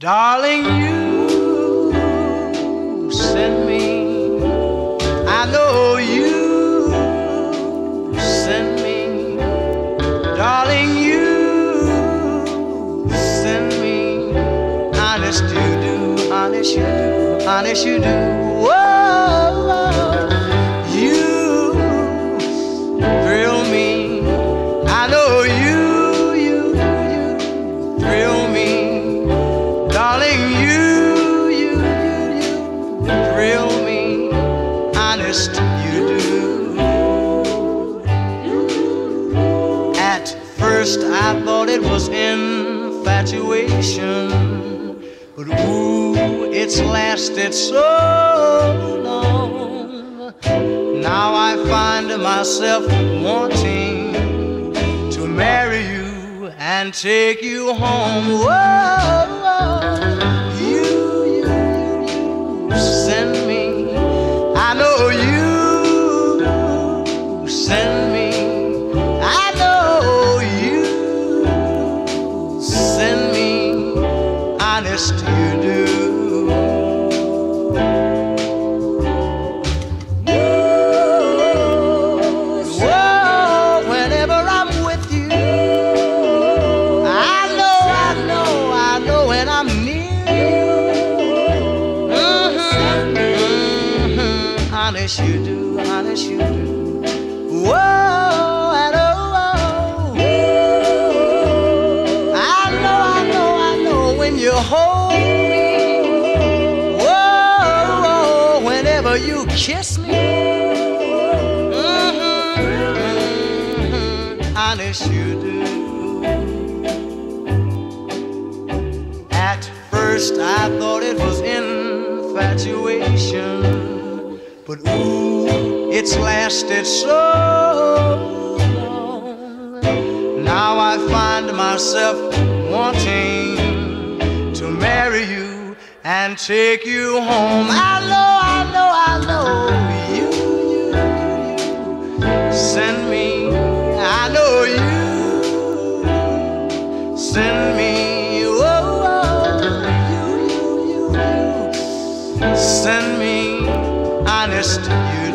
Darling, you send me. I know you send me. Darling, you send me. Honest you do, honest you do, honest you do. Whoa, you it was infatuation. But ooh, it's lasted so long. Now I find myself wanting to marry you and take you home. Whoa, you, you, you, you send me. I know Do. With you, I know, I know, I know when I'm near you. Mmm-hmm, mhm, Honest you do, honest you do. Whoa, whenever you kiss me. Mhm, mhm, Honest you do. At first I thought it was infatuation, but ooh, it's lasted so long. Now I find myself wanting to marry you and take you home. I know, I know you send me, oh, oh you, you, you, send me honest you.